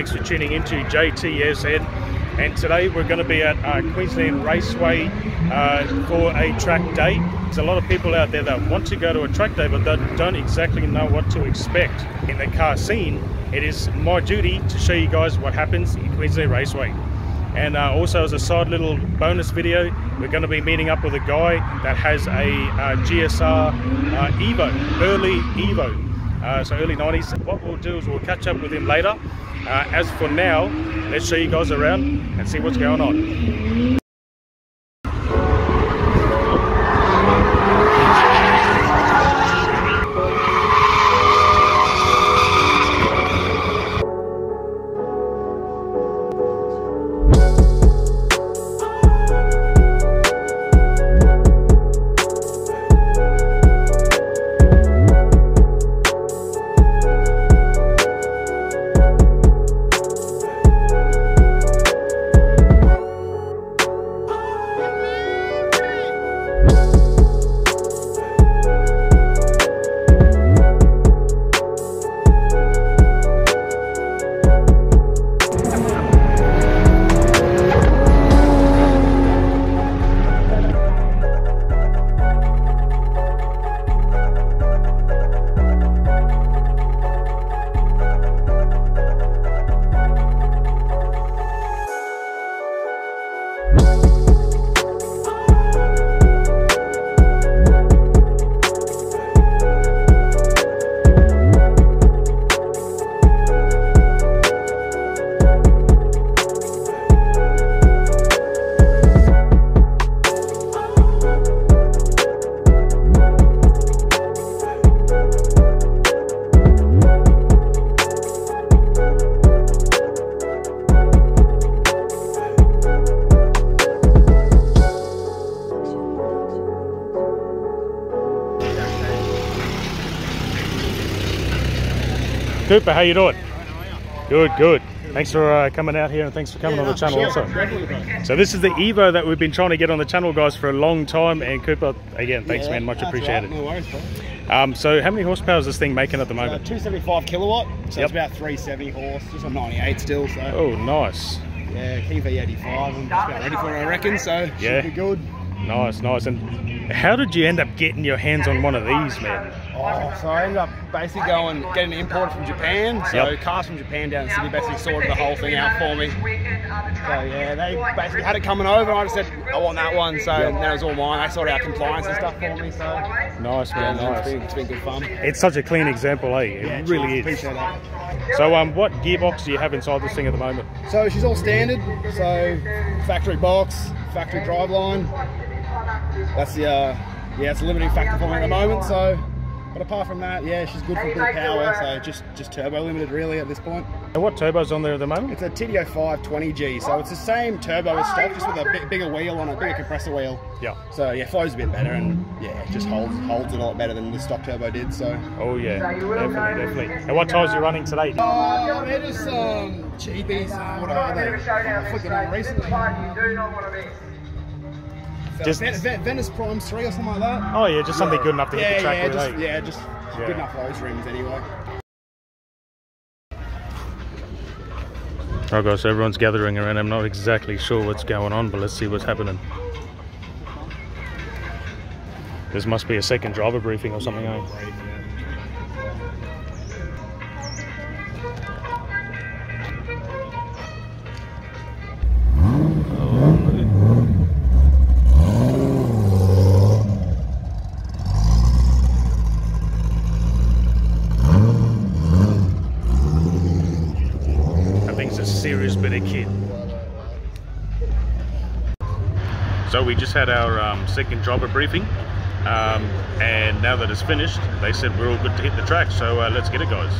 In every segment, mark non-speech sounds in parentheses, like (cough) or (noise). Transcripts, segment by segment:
Thanks for tuning into JTSN. And today we're going to be at uh, Queensland Raceway uh, for a track day. There's a lot of people out there that want to go to a track day but that don't exactly know what to expect. In the car scene, it is my duty to show you guys what happens in Queensland Raceway. And uh, also as a side little bonus video, we're going to be meeting up with a guy that has a uh, GSR uh, Evo, early Evo. Uh, so early 90s. What we'll do is we'll catch up with him later. Uh, as for now, let's show you guys around and see what's going on. Cooper, how you doing? Good, good. Thanks for uh, coming out here and thanks for coming yeah, on the channel sure. also. So this is the Evo that we've been trying to get on the channel, guys, for a long time. And Cooper, again, thanks, yeah, man. Much appreciated. Right. No worries, um, so how many horsepower is this thing making at the moment? Uh, 275 kilowatt. So yep. it's about 370 horse. Just a 98 still. So. Oh, nice. Yeah, key E85. I'm just about ready for it, I reckon. So yeah. should be good. Nice, nice. And how did you end up getting your hands on one of these, man? Oh, so I ended up basically going getting imported from Japan. So yep. cars from Japan down in Sydney basically sorted the whole thing out for me. So yeah, they basically had it coming over. And I just said I want that one. So yep. that was all mine. They sorted out compliance and stuff for me. So nice, man. Yeah, nice. It's been, it's been good fun. It's such a clean example, eh? It yeah, really is. So um, what gearbox do you have inside this thing at the moment? So she's all standard. So factory box, factory driveline. That's the uh, yeah, it's a limiting factor for me at the moment. So but apart from that, yeah, she's good for a bit of power, so just, just turbo limited really at this point. And what turbo's on there at the moment? It's a TD05 20G, so it's the same turbo as stock, just with a bit bigger wheel on it, bigger compressor wheel. Yeah. So yeah, flows a bit better, and yeah, it just holds holds it a lot better than the stock turbo did. So. Oh yeah, definitely, definitely. And what tyres are you running today? Uh, they're just um, cheapies. What are they? I flicked them on recently just Venice Primes 3 or something like that. Oh yeah, just something yeah. good enough to yeah, hit the track yeah, with, just, eh? Yeah, just yeah. good enough for those rims anyway. Guys, so everyone's gathering around. I'm not exactly sure what's going on, but let's see what's happening. This must be a second driver briefing or something, eh? So we just had our um, second driver briefing um, and now that it's finished they said we're all good to hit the track so uh, let's get it guys.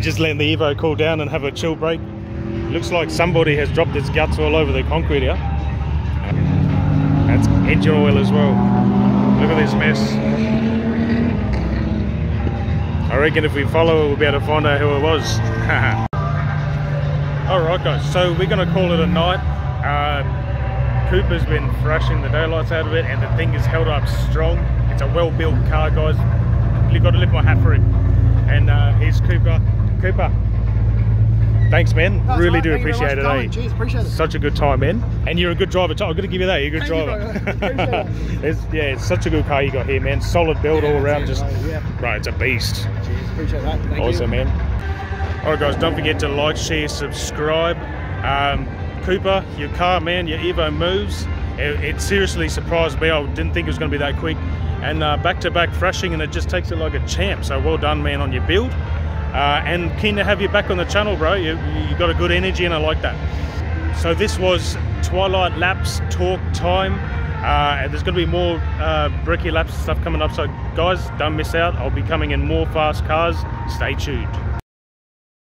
We're just letting the Evo cool down and have a chill break, looks like somebody has dropped its guts all over the concrete here. That's engine oil as well. Look at this mess. I reckon if we follow it, we'll be able to find out who it was. (laughs) Alright guys, so we're going to call it a night. Uh, Cooper's been thrashing the daylights out of it and the thing is held up strong. It's a well-built car guys. You've got to lift my hat for it. And uh, here's Cooper. Cooper, thanks man. That's really right. do Thank appreciate it. eh? Cheers, appreciate it. Such a good time, man. And you're a good driver too. I'm going to give you that. You're a good Thank driver. (laughs) Appreciate it's, yeah, it's such a good car you got here, man. Solid build all around. Just it. Yeah. right, it's a beast. Cheers, appreciate that. Thank awesome, you. man. All right, guys, don't forget to like, share, subscribe. Um, Cooper, your car, man, your Evo moves. It, it seriously surprised me. I didn't think it was going to be that quick. And uh, back-to-back thrashing, and it just takes it like a champ. So well done, man, on your build. Uh, and keen to have you back on the channel, bro. You, you got a good energy, and I like that. So this was Twilight Laps Torque Time. Uh, and there's going to be more uh, Brekkie Laps stuff coming up. So guys, don't miss out. I'll be coming in more fast cars. Stay tuned.